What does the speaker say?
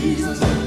Jesus.